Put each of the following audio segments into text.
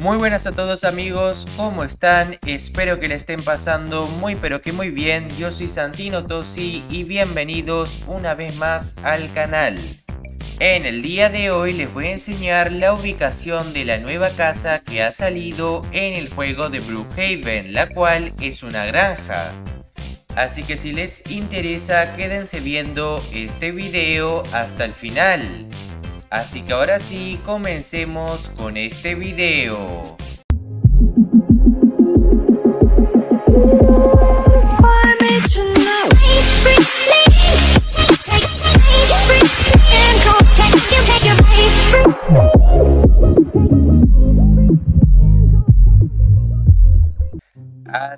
Muy buenas a todos amigos, ¿cómo están? Espero que le estén pasando muy pero que muy bien. Yo soy Santino Tosi y bienvenidos una vez más al canal. En el día de hoy les voy a enseñar la ubicación de la nueva casa que ha salido en el juego de Brookhaven, la cual es una granja. Así que si les interesa quédense viendo este video hasta el final. Así que ahora sí, comencemos con este video.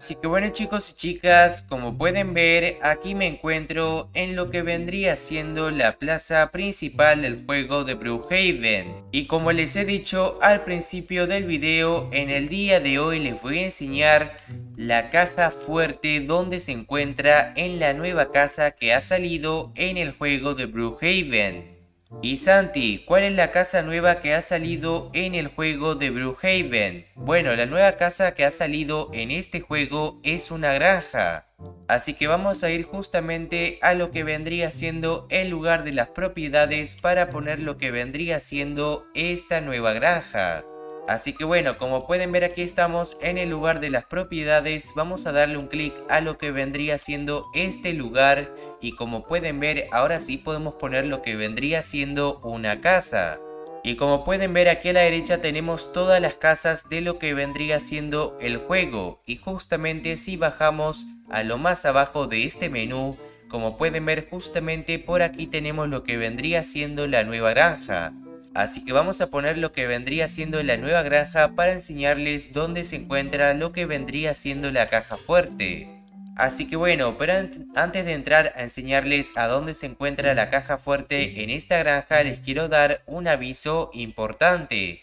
Así que bueno chicos y chicas, como pueden ver, aquí me encuentro en lo que vendría siendo la plaza principal del juego de Brookhaven. Y como les he dicho al principio del video, en el día de hoy les voy a enseñar la caja fuerte donde se encuentra en la nueva casa que ha salido en el juego de Brookhaven. Y Santi, ¿cuál es la casa nueva que ha salido en el juego de Brookhaven? Bueno, la nueva casa que ha salido en este juego es una granja. Así que vamos a ir justamente a lo que vendría siendo el lugar de las propiedades para poner lo que vendría siendo esta nueva granja. Así que bueno, como pueden ver aquí estamos en el lugar de las propiedades, vamos a darle un clic a lo que vendría siendo este lugar y como pueden ver ahora sí podemos poner lo que vendría siendo una casa. Y como pueden ver aquí a la derecha tenemos todas las casas de lo que vendría siendo el juego y justamente si bajamos a lo más abajo de este menú como pueden ver justamente por aquí tenemos lo que vendría siendo la nueva granja. Así que vamos a poner lo que vendría siendo la nueva granja para enseñarles dónde se encuentra lo que vendría siendo la caja fuerte. Así que bueno, pero antes de entrar a enseñarles a dónde se encuentra la caja fuerte en esta granja les quiero dar un aviso importante.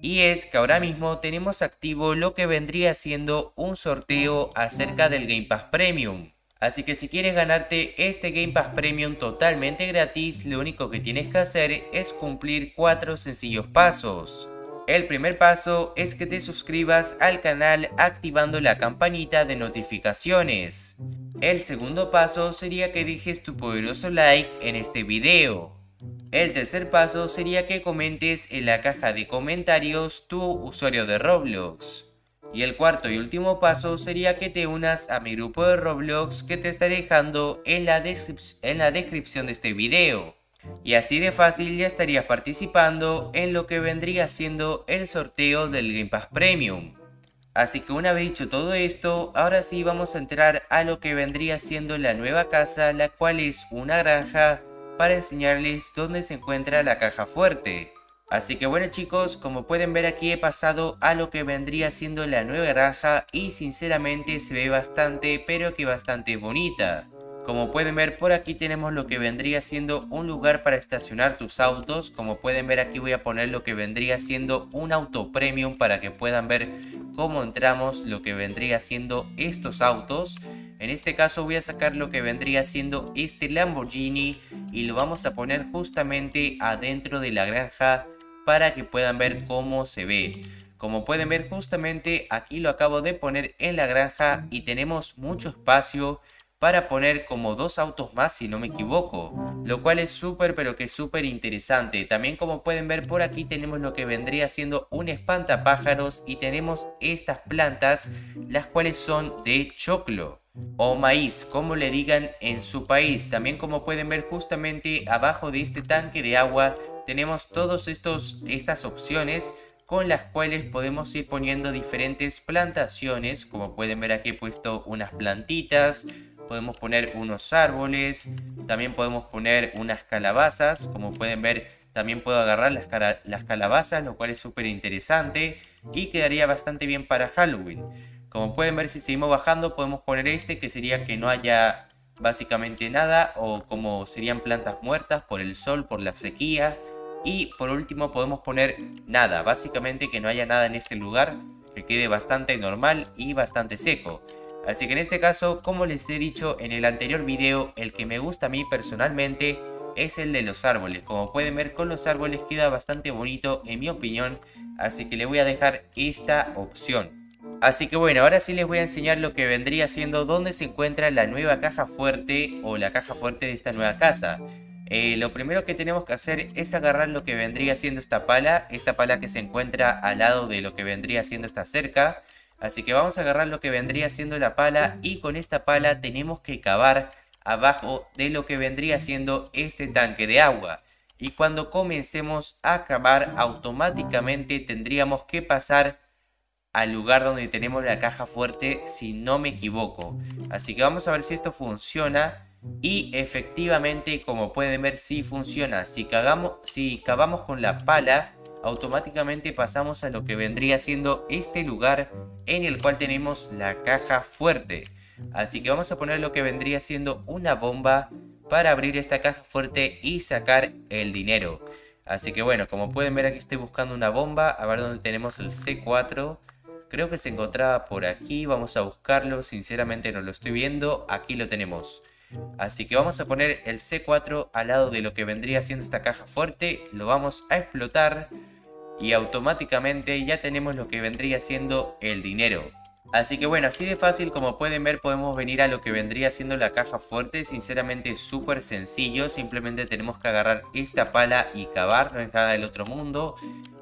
Y es que ahora mismo tenemos activo lo que vendría siendo un sorteo acerca del Game Pass Premium. Así que si quieres ganarte este Game Pass Premium totalmente gratis, lo único que tienes que hacer es cumplir cuatro sencillos pasos. El primer paso es que te suscribas al canal activando la campanita de notificaciones. El segundo paso sería que dejes tu poderoso like en este video. El tercer paso sería que comentes en la caja de comentarios tu usuario de Roblox. Y el cuarto y último paso sería que te unas a mi grupo de Roblox que te estaré dejando en la, en la descripción de este video. Y así de fácil ya estarías participando en lo que vendría siendo el sorteo del Game Pass Premium. Así que una vez dicho todo esto, ahora sí vamos a entrar a lo que vendría siendo la nueva casa, la cual es una granja, para enseñarles dónde se encuentra la caja fuerte. Así que bueno chicos, como pueden ver aquí he pasado a lo que vendría siendo la nueva granja y sinceramente se ve bastante pero que bastante bonita. Como pueden ver por aquí tenemos lo que vendría siendo un lugar para estacionar tus autos. Como pueden ver aquí voy a poner lo que vendría siendo un auto premium para que puedan ver cómo entramos lo que vendría siendo estos autos. En este caso voy a sacar lo que vendría siendo este Lamborghini y lo vamos a poner justamente adentro de la granja para que puedan ver cómo se ve. Como pueden ver justamente aquí lo acabo de poner en la granja y tenemos mucho espacio para poner como dos autos más si no me equivoco. Lo cual es súper pero que súper interesante. También como pueden ver por aquí tenemos lo que vendría siendo un espantapájaros y tenemos estas plantas las cuales son de choclo o maíz, como le digan en su país. También como pueden ver justamente abajo de este tanque de agua tenemos todas estas opciones con las cuales podemos ir poniendo diferentes plantaciones. Como pueden ver aquí he puesto unas plantitas, podemos poner unos árboles, también podemos poner unas calabazas. Como pueden ver también puedo agarrar las, las calabazas, lo cual es súper interesante y quedaría bastante bien para Halloween. Como pueden ver si seguimos bajando podemos poner este que sería que no haya básicamente nada o como serían plantas muertas por el sol, por la sequía y por último podemos poner nada, básicamente que no haya nada en este lugar, que quede bastante normal y bastante seco. Así que en este caso, como les he dicho en el anterior video, el que me gusta a mí personalmente es el de los árboles. Como pueden ver con los árboles queda bastante bonito en mi opinión. Así que le voy a dejar esta opción. Así que bueno, ahora sí les voy a enseñar lo que vendría siendo dónde se encuentra la nueva caja fuerte o la caja fuerte de esta nueva casa. Eh, lo primero que tenemos que hacer es agarrar lo que vendría siendo esta pala, esta pala que se encuentra al lado de lo que vendría siendo esta cerca. Así que vamos a agarrar lo que vendría siendo la pala y con esta pala tenemos que cavar abajo de lo que vendría siendo este tanque de agua. Y cuando comencemos a cavar automáticamente tendríamos que pasar al lugar donde tenemos la caja fuerte si no me equivoco. Así que vamos a ver si esto funciona. Y efectivamente, como pueden ver, sí funciona. Si, si cavamos con la pala, automáticamente pasamos a lo que vendría siendo este lugar en el cual tenemos la caja fuerte. Así que vamos a poner lo que vendría siendo una bomba para abrir esta caja fuerte y sacar el dinero. Así que bueno, como pueden ver aquí estoy buscando una bomba, a ver dónde tenemos el C4. Creo que se encontraba por aquí, vamos a buscarlo, sinceramente no lo estoy viendo, aquí lo tenemos. Así que vamos a poner el C4 al lado de lo que vendría siendo esta caja fuerte, lo vamos a explotar y automáticamente ya tenemos lo que vendría siendo el dinero. Así que bueno, así de fácil como pueden ver podemos venir a lo que vendría siendo la caja fuerte, sinceramente súper sencillo, simplemente tenemos que agarrar esta pala y cavar, no es nada del otro mundo.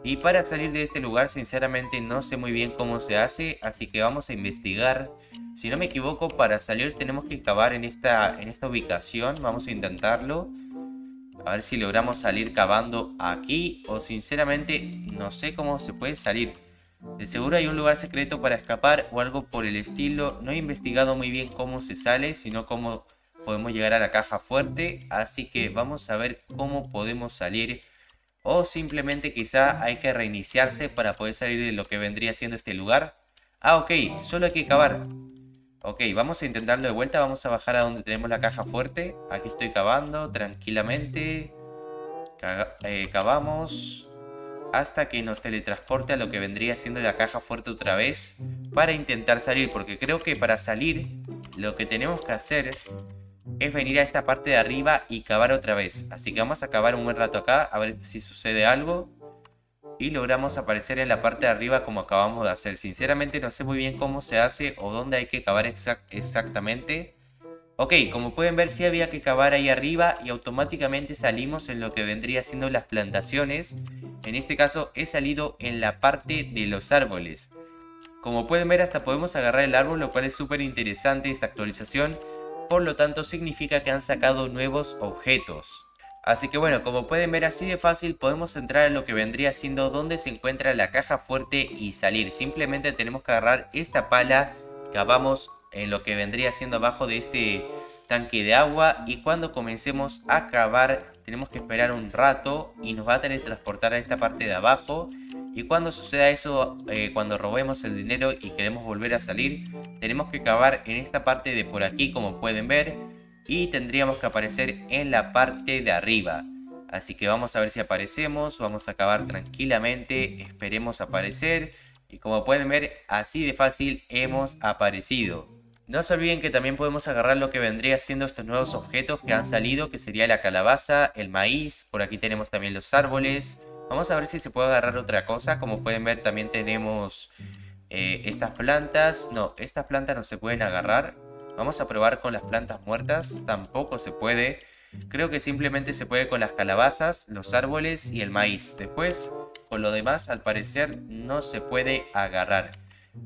Y para salir de este lugar sinceramente no sé muy bien cómo se hace, así que vamos a investigar. Si no me equivoco, para salir tenemos que cavar en esta, en esta ubicación, vamos a intentarlo. A ver si logramos salir cavando aquí o sinceramente no sé cómo se puede salir. De seguro hay un lugar secreto para escapar o algo por el estilo. No he investigado muy bien cómo se sale, sino cómo podemos llegar a la caja fuerte. Así que vamos a ver cómo podemos salir o simplemente quizá hay que reiniciarse para poder salir de lo que vendría siendo este lugar. Ah, ok, solo hay que cavar. Ok, vamos a intentarlo de vuelta, vamos a bajar a donde tenemos la caja fuerte. Aquí estoy cavando tranquilamente. Eh, cavamos hasta que nos teletransporte a lo que vendría siendo la caja fuerte otra vez para intentar salir. Porque creo que para salir lo que tenemos que hacer es venir a esta parte de arriba y cavar otra vez. Así que vamos a cavar un buen rato acá, a ver si sucede algo. Y logramos aparecer en la parte de arriba como acabamos de hacer. Sinceramente no sé muy bien cómo se hace o dónde hay que cavar exactamente. Ok, como pueden ver sí había que cavar ahí arriba y automáticamente salimos en lo que vendría siendo las plantaciones. En este caso he salido en la parte de los árboles. Como pueden ver hasta podemos agarrar el árbol, lo cual es súper interesante esta actualización por lo tanto significa que han sacado nuevos objetos. Así que bueno, como pueden ver así de fácil podemos entrar en lo que vendría siendo donde se encuentra la caja fuerte y salir. Simplemente tenemos que agarrar esta pala, cavamos en lo que vendría siendo abajo de este tanque de agua y cuando comencemos a cavar tenemos que esperar un rato y nos va a teletransportar a esta parte de abajo y cuando suceda eso, eh, cuando robemos el dinero y queremos volver a salir, tenemos que cavar en esta parte de por aquí como pueden ver y tendríamos que aparecer en la parte de arriba. Así que vamos a ver si aparecemos, vamos a cavar tranquilamente, esperemos aparecer y como pueden ver así de fácil hemos aparecido. No se olviden que también podemos agarrar lo que vendría siendo estos nuevos objetos que han salido, que sería la calabaza, el maíz, por aquí tenemos también los árboles, Vamos a ver si se puede agarrar otra cosa. Como pueden ver también tenemos eh, estas plantas. No, estas plantas no se pueden agarrar. Vamos a probar con las plantas muertas. Tampoco se puede. Creo que simplemente se puede con las calabazas, los árboles y el maíz. Después, con lo demás, al parecer no se puede agarrar.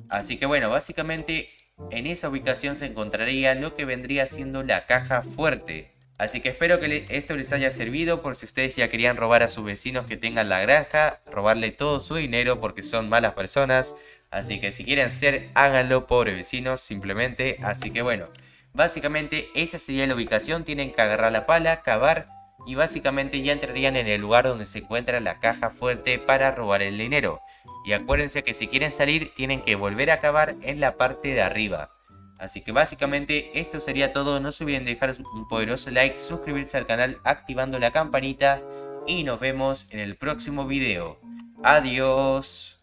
Así que bueno, básicamente en esa ubicación se encontraría lo que vendría siendo la caja fuerte. Así que espero que esto les haya servido por si ustedes ya querían robar a sus vecinos que tengan la granja, robarle todo su dinero porque son malas personas. Así que si quieren ser, háganlo, pobres vecinos, simplemente. Así que bueno, básicamente esa sería la ubicación. Tienen que agarrar la pala, cavar y básicamente ya entrarían en el lugar donde se encuentra la caja fuerte para robar el dinero. Y acuérdense que si quieren salir, tienen que volver a cavar en la parte de arriba. Así que básicamente esto sería todo, no se olviden de dejar un poderoso like, suscribirse al canal activando la campanita y nos vemos en el próximo video. Adiós.